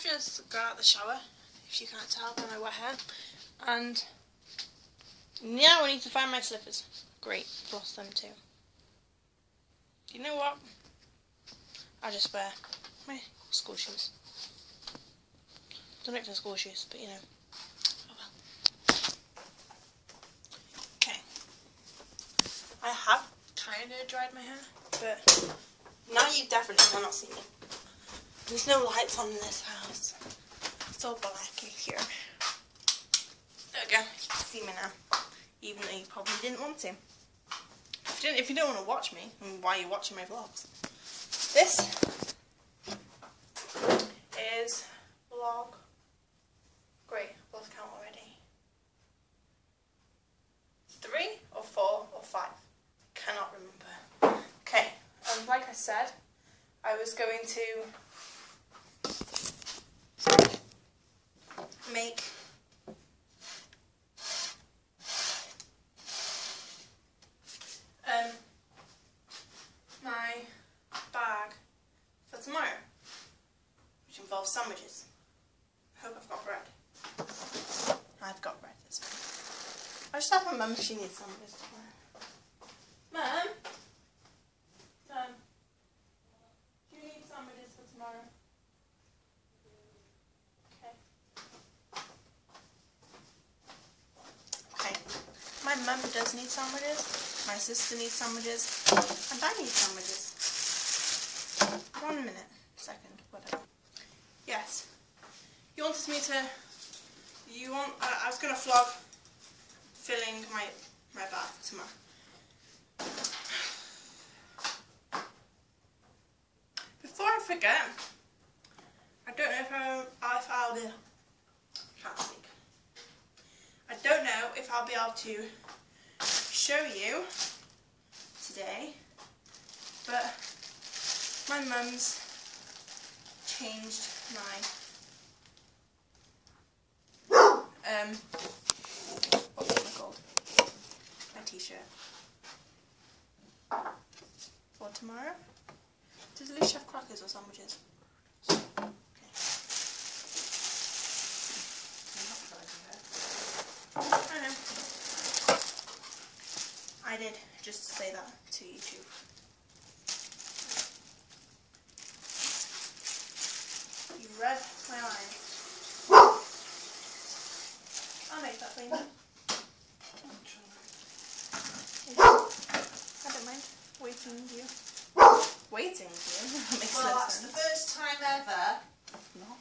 I've just got out of the shower, if you can't tell by my wet hair, and now I need to find my slippers. Great, lost them too. You know what? I just wear my school shoes. Done it for school shoes, but you know. Oh well. Okay. I have kind of dried my hair, but now you definitely cannot see me. There's no lights on in this house. It's all black in here. There we go. You can see me now. Even though you probably didn't want to. If you, if you don't want to watch me, why are you watching my vlogs? This is vlog. Great, lost count already. Three or four or five. Cannot remember. Okay, um, like I said, I was going to make um my bag for tomorrow, which involves sandwiches. I hope I've got bread. I've got bread this week. I just have my mum if she needs sandwiches tomorrow. Mum? Mum? Do you need sandwiches for tomorrow? Okay. Okay. My mum does need sandwiches. My sister needs sandwiches. And I need sandwiches. One minute. Second. Whatever. Yes. You wanted me to... You want... Vlog filling my, my bath tomorrow. Before I forget, I don't know if, I, if I'll be... Can't speak. I don't know if I'll be able to show you today, but my mum's changed my um what's it called? My t-shirt for tomorrow. Does Alicia have crackers or sandwiches? I did just say that to YouTube. You read my line. I'll make that. I don't mind waiting you. Waiting you? That makes Well, that's the first time ever. Not.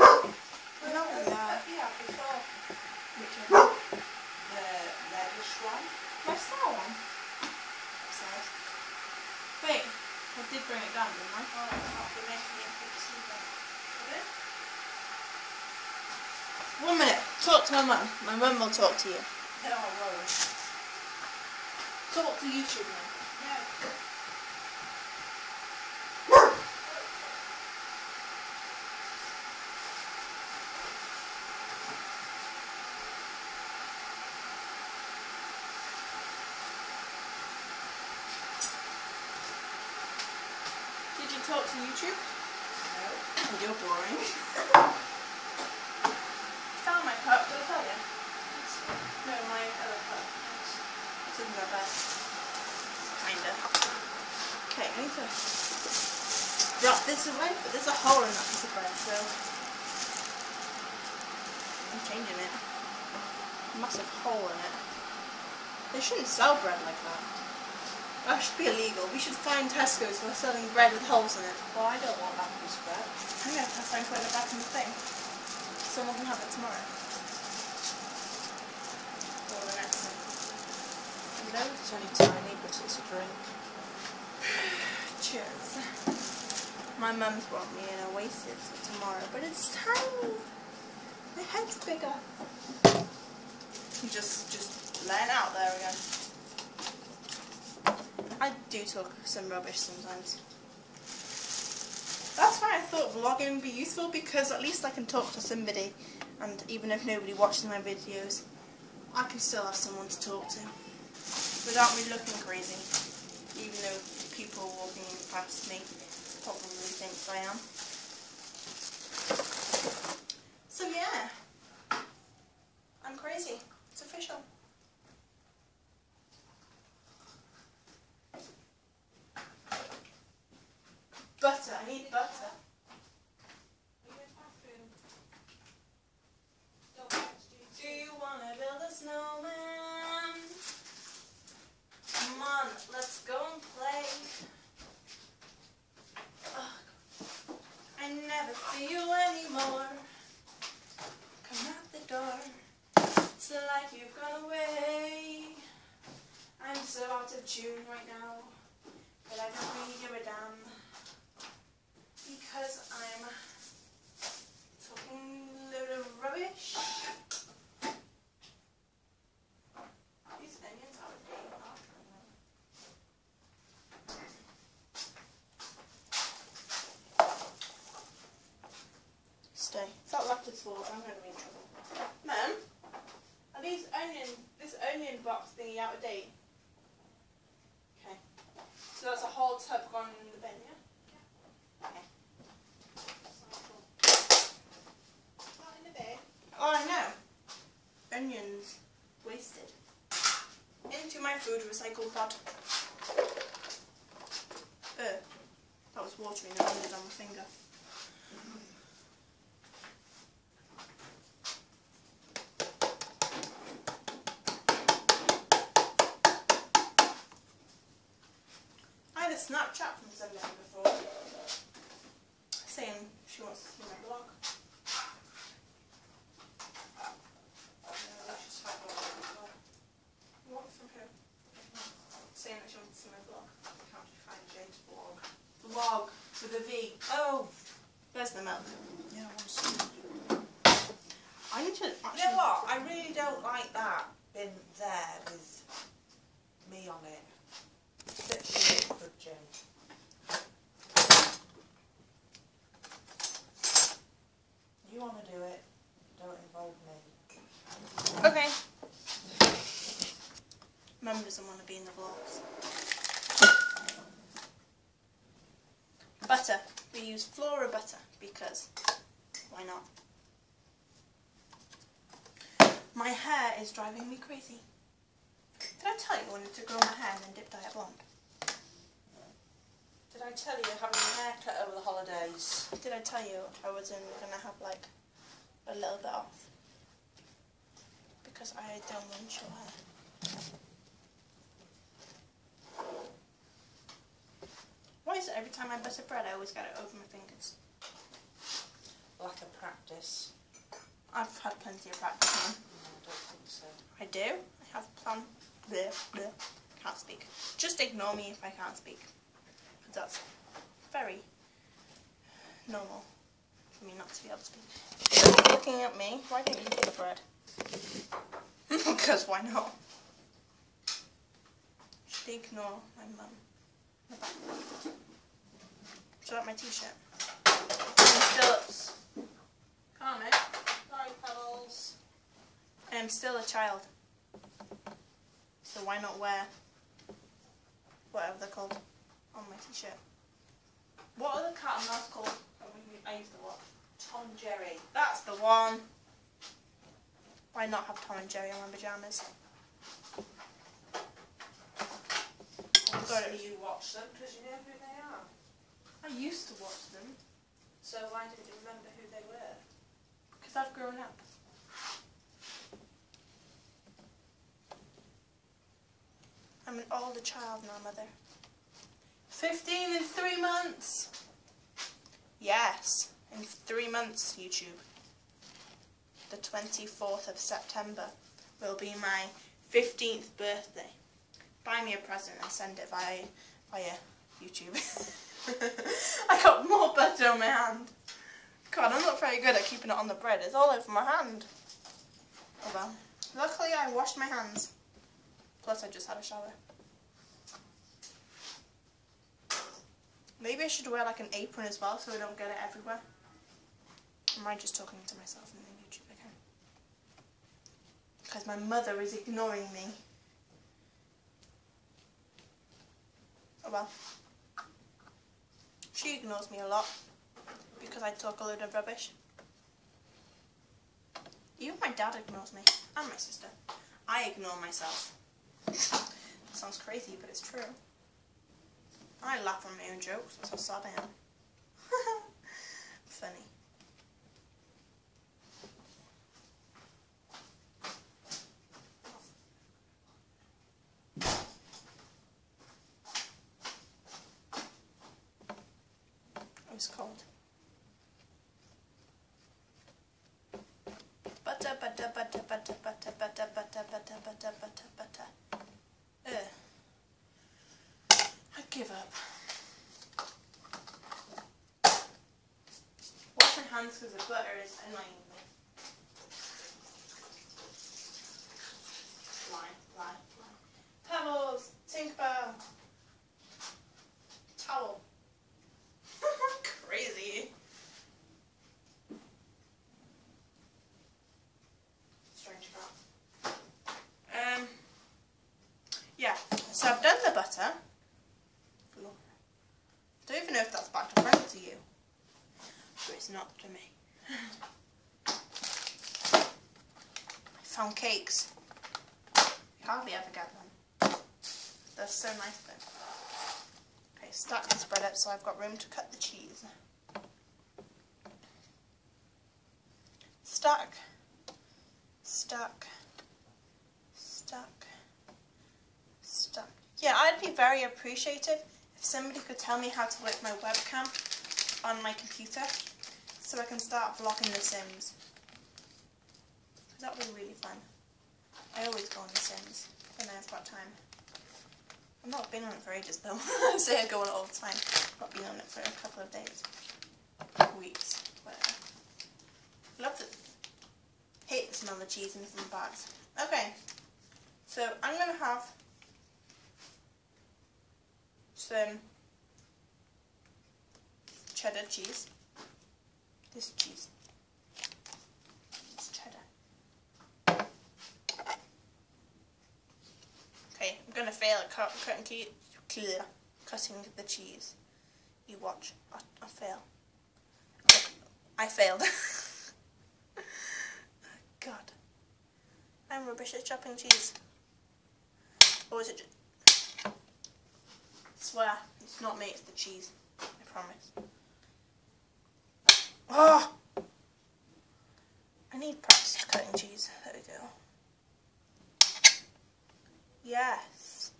Well, No, uh, yeah. yeah, before Which one? the reddish one. My star one. Upstairs. Wait, I did bring it down, didn't I? Oh, I'll be making it for December. One minute. Talk to my mum. My mum will talk to you. No, I won't. Talk to YouTube now. No. Did you talk to YouTube? No. You're boring. Found my cup, did I tell you? No, my other cup. It's in the bed. Kinda. Okay, I need to drop this away, but there's a hole in that piece of bread, so I'm changing it. Massive hole in it. They shouldn't sell bread like that. That should be illegal. We should fine Tesco's for selling bread with holes in it. Well, I don't want that piece of bread. I'm going to try and put it back in the thing. Someone can have it tomorrow. Or the next. You know it's only tiny, but it's a drink. My mum's brought me an Oasis for tomorrow, but it's tiny. My head's bigger. Just, just laying out there again. I do talk some rubbish sometimes. That's why I thought vlogging would be useful because at least I can talk to somebody, and even if nobody watches my videos, I can still have someone to talk to without me looking crazy, even though people walking past me probably think I am. So yeah, I'm crazy. It's official. Recycle. Uh, that was watering and landed on my finger. I had a Snapchat from somebody before saying she wants to see my blog. What from who? Saying that she wants to see my blog. How do you find Jane's blog? Vlog with a V. Oh, Where's the milk? yeah, I want to see. I need to You actually. know what? I really don't like that bin there with me on it. It's a bit too awkward, Jane. You want to do it? Don't involve me. Okay. Mum doesn't want to be in the vlogs. Butter. We use Flora butter because why not? My hair is driving me crazy. Did I tell you I wanted to grow my hair and then dip dye it blonde? Did I tell you you're having a haircut over the holidays? Did I tell you I wasn't gonna have like a little bit off? Because I don't want your hair. Why is it every time I butter bread I always got it over my fingers? Lack of practice. I've had plenty of practice. No, mm, I don't think so. I do. I have plan. Bleh, bleh. Can't speak. Just ignore me if I can't speak. 'Cause that's very normal for me not to be able to speak. You're looking at me. Why don't you eat the bread? Because why not? Should ignore my mum. In the back. Should I like my t-shirt? I'm. Come on, mate. Sorry, Pebbles. I am still a child. So why not wear whatever they're called on my t-shirt? What are the cat and mouse called? I used to watch. Tom and Jerry. That's the one. Why not have Tom and Jerry on my pajamas? So you watch them because you know who they are. I used to watch them So why didn't you remember who they were? because I've grown up. I'm an older child now, mother. 15 in three months! Yes, in three months, YouTube. The 24th of September will be my 15th birthday. Buy me a present and send it via, via YouTube. I got more butter on my hand. God, I'm not very good at keeping it on the bread. It's all over my hand. Oh well. Luckily, I washed my hands. Plus, I just had a shower. Maybe I should wear like an apron as well so I don't get it everywhere. Am I just talking to myself in the YouTube again? Because my mother is ignoring me. Oh well. She ignores me a lot because I talk a load of rubbish. Even my dad ignores me, and my sister. I ignore myself. That sounds crazy, but it's true. I laugh at my own jokes, that's how sad I am. funny. Hands because the butter is annoying me. Line, line, line. Pebbles, Tinkerbell, towel. Crazy. Strange girl. Um. Yeah. So I've done the butter. Don't even know if that's back to front to you. But it's not me. I found cakes. Hardly ever get them. They're so nice though. Okay, stack the spread up so I've got room to cut the cheese. Stack. Stack. Stack. Stack. Yeah, I'd be very appreciative if somebody could tell me how to work my webcam on my computer so I can start vlogging The Sims. That would be really fun. I always go on The Sims when I've got time. I've not been on it for ages though. I say I go on it all the time. I've not been on it for a couple of days. Weeks. Whatever. Love it. Hate the smell of cheese in from bags. Okay. So I'm gonna have some cheddar cheese. This cheese. Cheddar. Okay, I'm gonna fail at cut, cutting cutting the cheese. You watch. I, I fail. I failed. Oh, God. I'm rubbish at chopping cheese. Or is it just... swear, it's not me, it's the cheese. I promise. Oh! I need practice cutting cheese. There we go. Yes.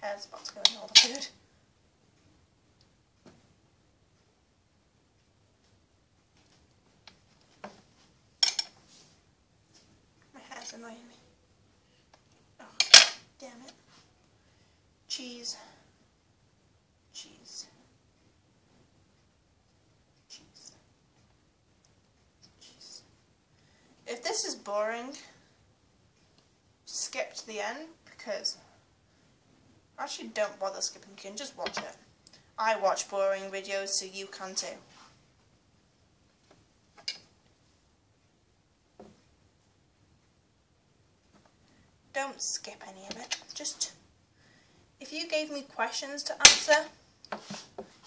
Hair's about to go in all the food. My hair's annoying me. Oh, damn it. Cheese. Cheese. Cheese. Cheese. If this is boring, skip to the end because actually don't bother skipping, you can just watch it. I watch boring videos so you can too. Don't skip any of it. Just if you gave me questions to answer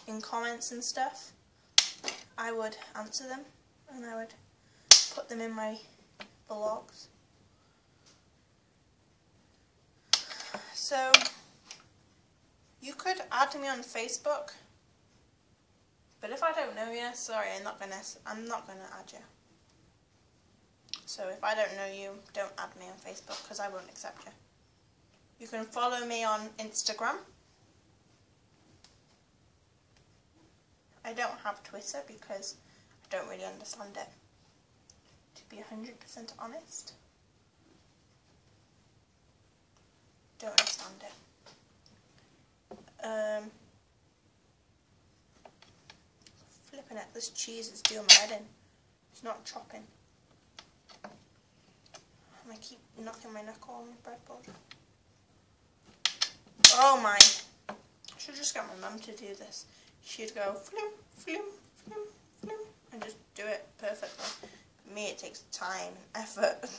in comments and stuff, I would answer them and I would put them in my vlogs. So you could add me on Facebook, but if I don't know you, sorry, I'm not gonna. I'm not gonna add you. So if I don't know you, don't add me on Facebook because I won't accept you. You can follow me on Instagram. I don't have Twitter because I don't really understand it. Be 100% honest. Don't understand it. Um, flipping it, this cheese is doing my head in. It's not chopping. I keep knocking my knuckle on the breadboard. Oh my. I should just get my mum to do this. She'd go flim, flim, flim, flim, and just do it perfectly. For me, it takes time and effort.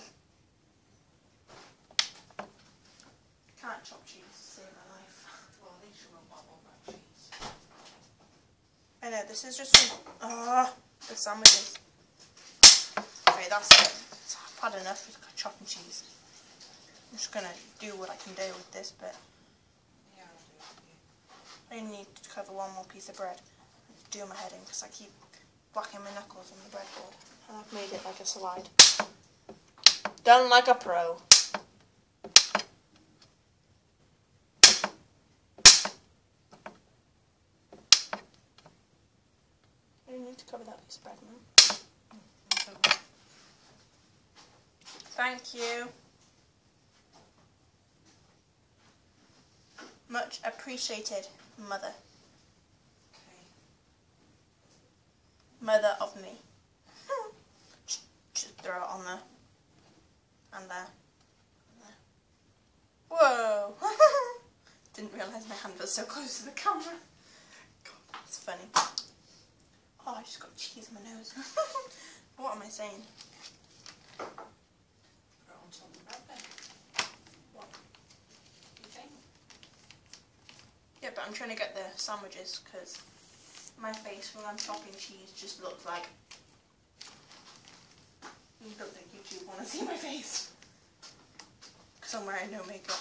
Can't chop cheese to save my life. Well, at least you won't bottle that cheese. I know, this is just ah the sandwiches. Okay, that's it. I've had enough of chopping cheese. I'm just gonna do what I can do with this bit. Yeah, I'll do it. I need to cover one more piece of bread. Do my head in because I keep whacking my knuckles on the breadboard. And I've made it like a slide. Done like a pro. I didn't need to cover that piece of bread, man. Thank you. Much appreciated, mother. Okay. Mother of me. just, just throw it on there. And there. And there. Whoa! Didn't realise my hand was so close to the camera. God, it's funny. Oh, I just got cheese in my nose. what am I saying? On? Yeah, but I'm trying to get the sandwiches because my face when I'm chopping cheese just looks like. You don't think YouTube want to see my face? Because I'm wearing no makeup.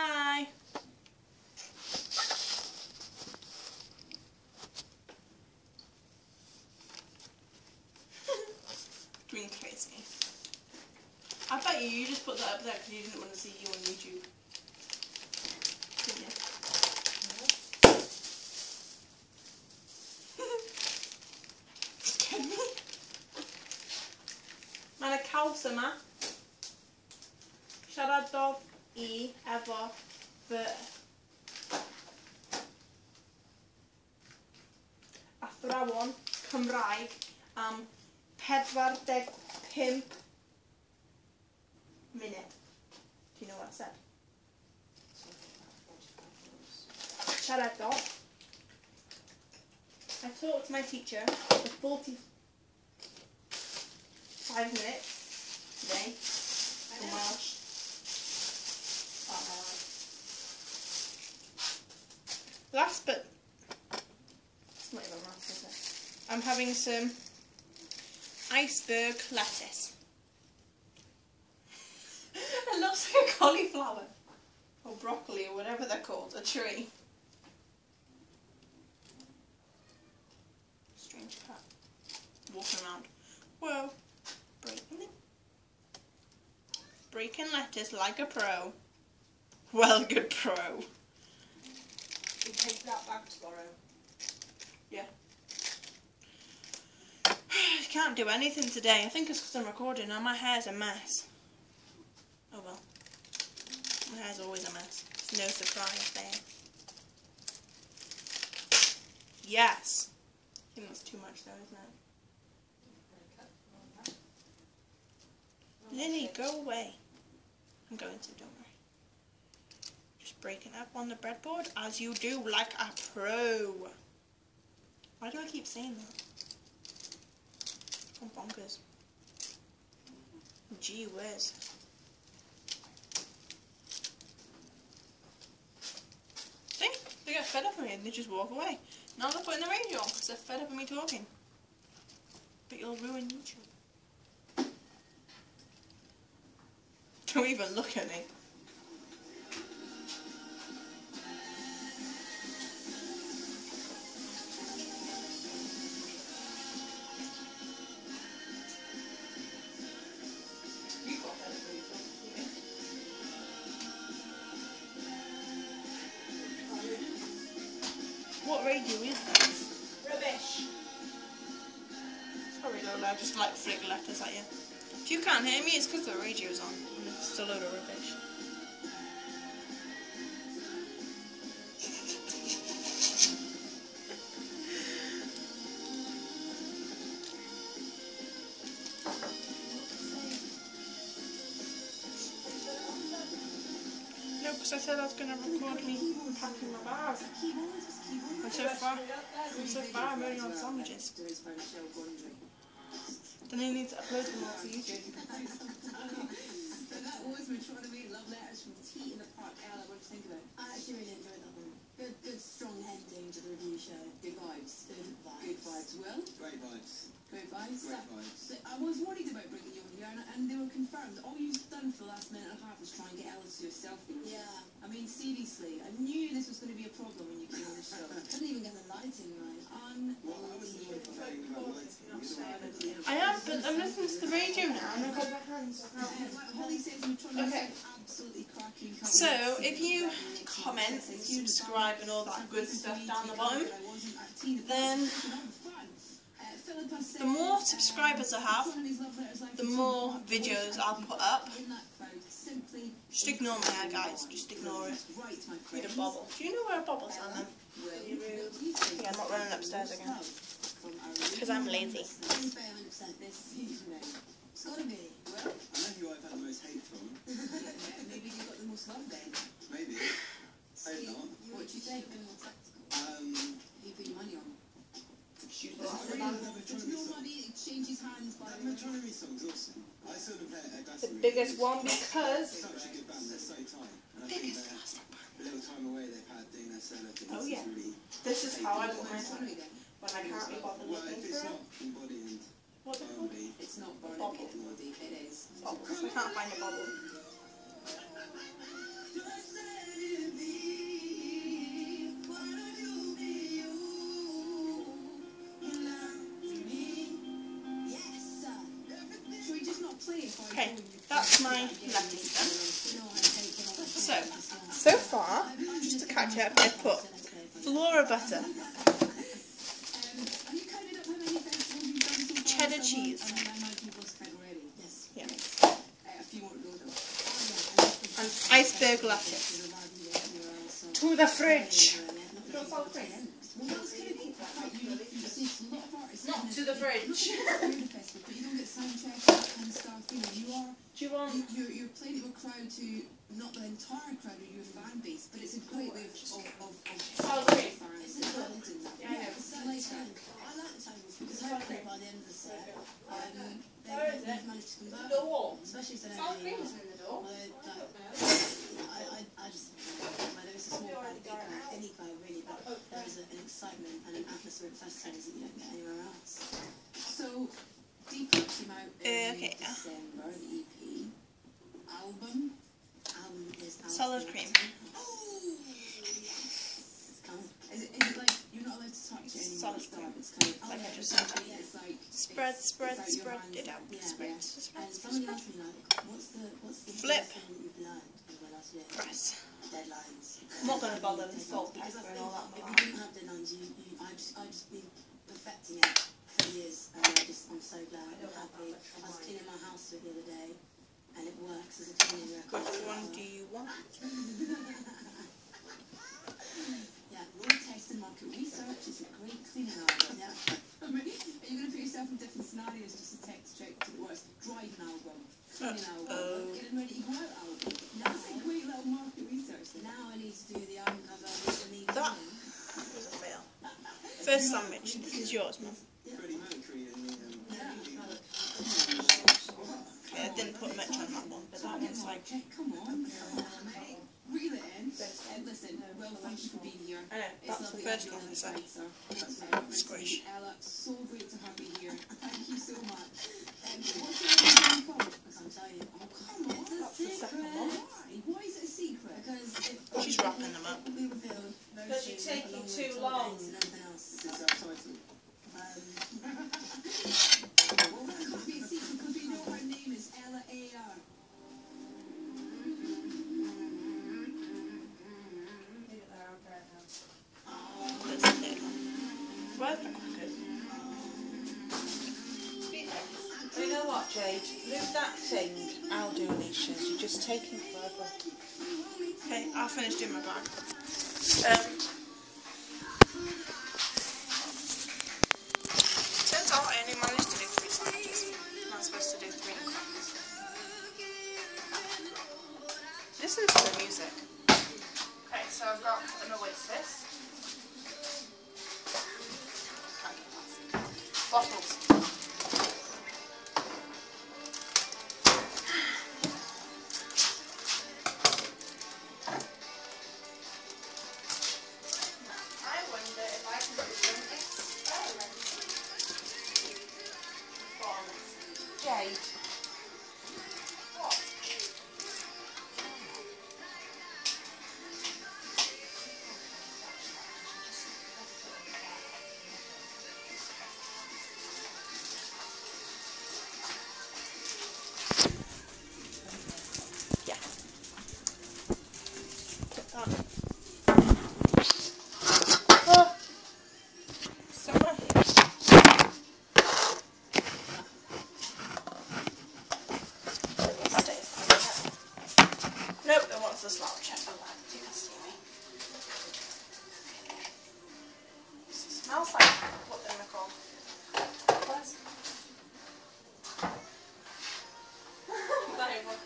Hi. Being crazy. I bet you you just put that up there because you didn't want to see you on YouTube. Scared me. Meine Kausema. Siaradodd i efo fy athrawon Cymraeg am 45 minute. Do you know what I said? Like 45 I talked to my teacher for 45 minutes today. In. Welsh. Part of my life. Last but it's not even last, is it? I'm having some iceberg lettuce. it looks like a cauliflower. Or broccoli or whatever they're called, a tree. Strange cat. Walking around. Whoa. Breaking it. Breaking lettuce like a pro. Well, good pro. You take that back tomorrow. Yeah. I can't do anything today. I think it's because I'm recording and my hair's a mess. Oh well. My hair's always a mess. It's no surprise there. Yes. I think that's too much though, isn't it? Lily, go away. I'm going to, don't breaking up on the breadboard as you do, like a pro. Why do I keep saying that? I'm bonkers. Gee whiz. See? They get fed up of me and they just walk away. Now they're putting the radio on because they're fed up of me talking. But you'll ruin YouTube. Don't even look at me. What radio is this? Rubbish. Sorry Lola, I just like flick letters at you. If you can't hear me, it's because the radio's on. And it's still a load of rubbish. No, because I said I was going to record me packing my bag. And so far, and so far I'm only on sandwiches. Then I need to upload them all to YouTube. That always been trying to read love letters from T in the Park. Ella, what do you think of it? I actually really enjoyed that one. Good, good, strong ending to the review show. Good vibes. Good vibes. Good vibes. Well, Great vibes. great vibes. Great vibes. So I was worried about bringing you on here, and, and they were confirmed. All you've done for the last minute and a half was try and get Ella to to yourself. Yeah. I mean, seriously, I knew this was going to be a problem when you came on the show. I Couldn't even get the lighting right. Well, I was the one complaining about lighting. You know, I am, but I'm listening to the radio now and I've got my hands up. Holly says you're trying to Okay. absolutely cracking. So, if you comment and subscribe and all that good stuff down the bottom, then the more subscribers I have, the more videos I'll put up. Just ignore my hair, guys. Just ignore it. Need a bobble. Do you know where a bobble's at then? Yeah, I'm not running upstairs again. Because I'm lazy. It's very 100% gotta be. I know who I've had the most hate from. Maybe you got the most love then. Maybe. Hope not. What do you think? Been more tactical. Um, You put your money on. There's no money, it changes hands by that Metronomy song's awesome. I saw them play at The biggest one because. Such a good band. They're so tight. And I think Biggest band. little time away. They've had doing their solo thing. Oh, yeah. This is how I put my then. when I can't be bothered looking for it. What the fuck? It's not Bobble. it is. Bobble. I can't find a bobble. Okay, that's my lettuce done. So, so far, just to catch up, I've put Flora butter? Cheddar cheese. Yeah, and iceberg lettuce. To the fridge. Not to the fridge. the festival, but you don't get sound checks and that kind of stuff. You know, you are Do you want? you, you're, you're playing to a crowd to not the entire crowd of your fan base, but it's a great way of of of, of Oh, great. fans. It's a good thing. Yeah, yeah. It's I like that. I like the tangles because hopefully by the end of the set, um, they, they've managed to convert. The wall. Especially if they don't Sour really cream know. is in the door. Although, like, I, I, I just, whether it's a small crowd, a big crowd, any crowd really, but there is a, an excitement and an atmosphere at festivals that you don't get anywhere else. So, Deepak came out in Uh, okay. December, the EP. Album. Album is out Salad cream. October. It's coming. Is it, is it like you're not allowed to touch it? Solid at the start? cream. It's kind of Like I just it's said. Oh, it's like Spread, spread, it's spread it out. Yeah, Spread, yeah. spread, spread. like, what's the what's the Flip. biggest thing that you've learned over the last year? Press. Deadlines. I'm not gonna bother with salt, pepper, and all that. If you didn't have deadlines, you, you I'd just I'd just be perfecting it for years, and I just I'm so glad. I'm happy. I was cleaning my house the other day, and it works as a cleaning record. Which one do you want? Yeah. Raw Test and Market Research is a great cleaning album. Yeah. I mean, are you going to put yourself in different scenarios just to text check to the worst? Driving album, cleaning album, Uh-oh. Uh, getting ready to go out album. That's a great little market research thing. Now I need to do the album cover. I need That- was a fail. First sandwich. This is yours, mum. Freddie Mercury and the um, Okay, I didn't put much on that one, but that one's like. Come on. Reel it in. Uh, listen, well, thank you for being here. I know, It's that's the first one you I on said. the side, sir. That's very nice to Squish. Ella, so great to have you here. Thank you so much. Um, what's your name called? I can't you. Oh, come on. A That's the second secret. one. Why? Why is it a secret? Because if She's wrapping them up. will be revealed very Because you're taking too long. dates and everything else. Um, Jade? Move that thing. I'll do Alicia's. You're just taking forever. Okay, I'll finish doing my bag. Um, turns out I only managed to do three sandwiches. I'm supposed to do three crackers. Listen to the music. Okay, so I've got an Oasis. Bottles. A. Oh. You can see me. It smells like what. What? Not even.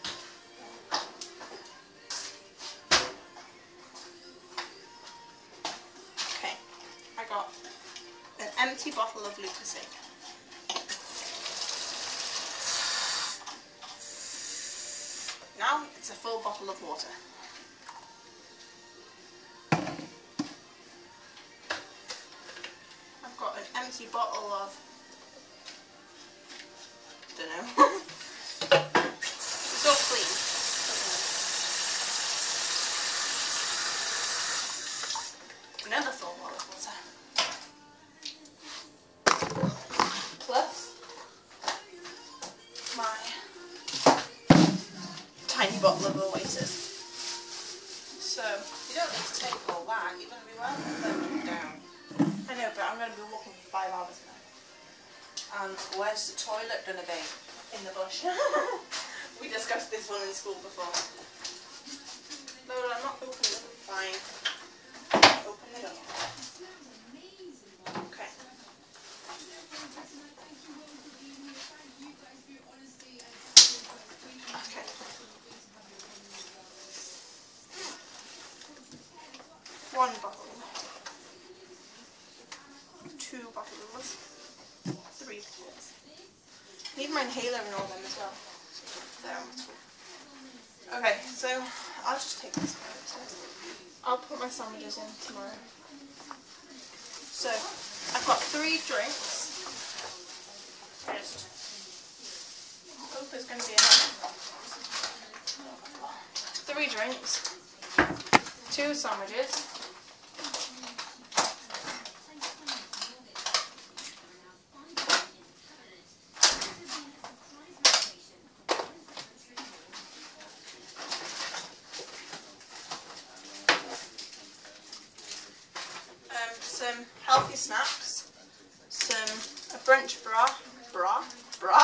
Okay, I got an empty bottle of Lucozade. Now it's a full bottle of water. Going to be walking for five hours now. And where's the toilet going to be? in the bush. we discussed this one in school before. No, I'm not opening it. Fine. Open it up. Okay. Okay. One bottle. Two bottles. Three bottles. Need my inhaler and all them as well. There. Okay, so I'll just take this one. I'll put my sandwiches in tomorrow. So I've got three drinks. It's gonna be enough. Three drinks. Two sandwiches. um, some healthy snacks, some a brunch bra, bra, bra,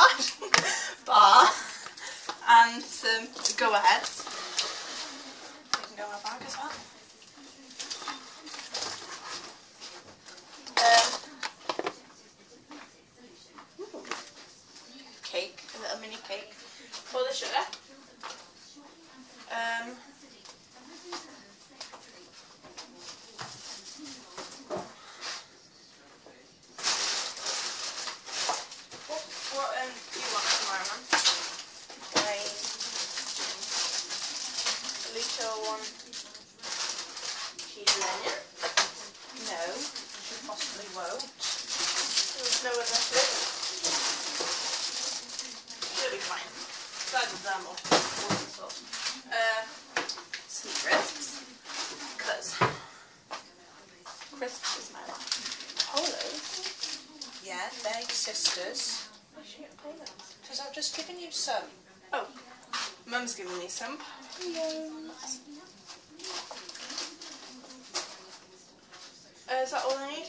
bar, and some go aheads. They can go in my bag as well. Um, ooh, cake, a little mini cake for the sugar. Um, What, what um, do you want tomorrow, man? Plain. Little one. Cheese and onion? No. She possibly won't. There's no other food. She'll be fine. Besides them or water sauce. Uh, some crisps. Because crisps is my life. Polos? Yeah, sisters. Because I've just given you some. Oh, Mum's giving me some. Uh, is that all I need?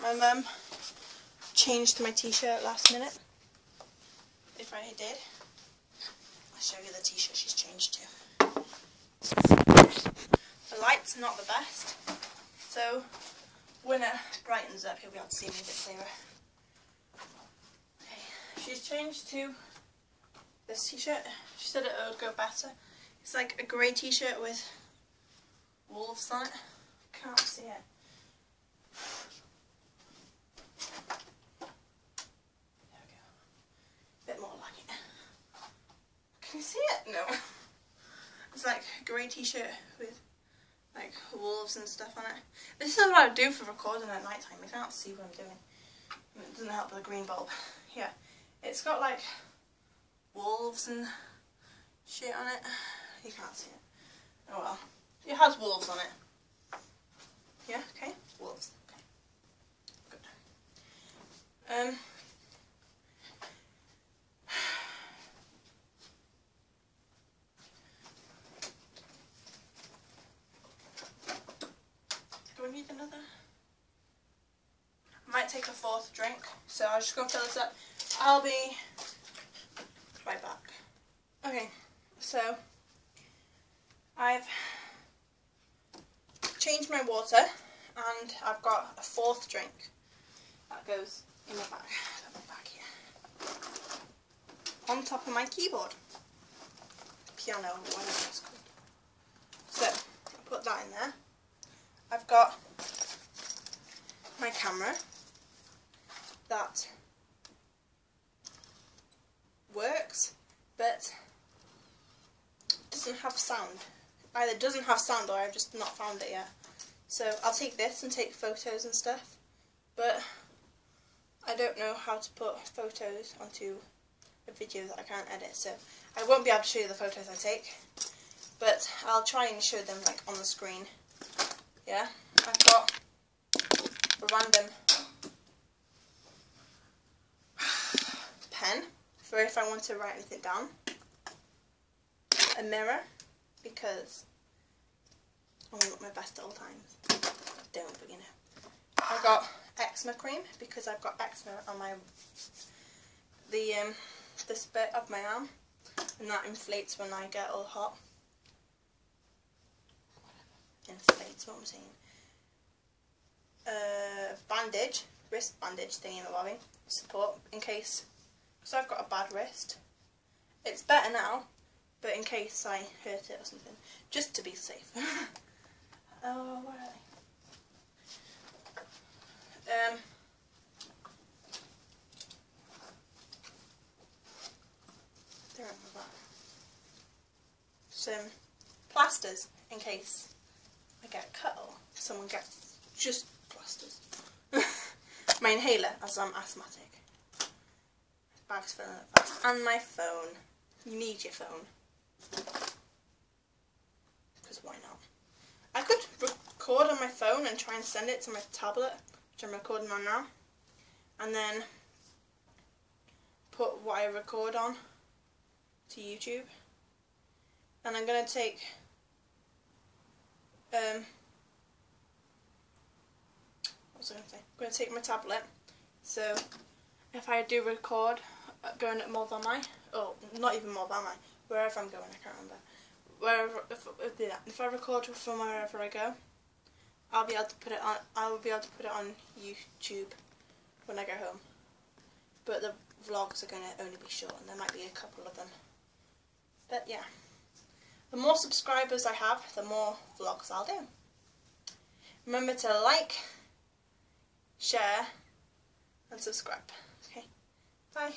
That my mum changed my t-shirt last minute? If I did, I'll show you the t-shirt she's changed to. The light's not the best, so when it brightens up, you'll be able to see me a bit clearer. Okay, she's changed to this t-shirt. She said it would go better. It's like a grey t-shirt with wolves on it. Can't see it. There we go. Bit more like it. Can you see it? No. It's like a grey t-shirt with like wolves and stuff on it. This is what I do for recording at night time. You can't see what I'm doing. It doesn't help with the green bulb. Yeah, it's got like wolves and shit on it. You can't see it. Oh well. It has wolves on it. Yeah, okay. Wolves. Okay. Good. Um Do we need another? I might take a fourth drink, so I'll just go fill this up. I'll be right back. Okay, so I've changed my water and I've got a fourth drink that goes in my bag. Bag here. On top of my keyboard. Piano, whatever it's called. So, I put that in there. I've got my camera that works but doesn't have sound. Either doesn't have sound or I've just not found it yet. So I'll take this and take photos and stuff but I don't know how to put photos onto a video that I can't edit so I won't be able to show you the photos I take but I'll try and show them like on the screen yeah, I've got a random if I want to write anything down. A mirror because I want to look my best at all times. Don't, but you know. I've got eczema cream because I've got eczema on my the um this bit of my arm and that inflates when I get all hot inflates, what I'm saying. Uh, bandage, wrist bandage thingy my support in case, because I've got a bad wrist. It's better now, but in case I hurt it or something, just to be safe. oh, where are they? Um, they're. Some plasters in case I get cut or someone gets just plasters. my inhaler, as I'm asthmatic. And my phone. You need your phone. Because why not? I could record on my phone and try and send it to my tablet, which I'm recording on now. And then put what I record on to YouTube. And I'm going to take um, what was I going to say? I'm going to take my tablet. So if I do record going at Moldamai, oh, not even Moldamai, wherever I'm going, I can't remember. Wherever, if, if, if I record from wherever I go, I'll be able to put it on. I will be able to put it on YouTube when I go home. But the vlogs are going to only be short, and there might be a couple of them. But yeah. The more subscribers I have, the more vlogs I'll do. Remember to like, share and subscribe. Okay, bye.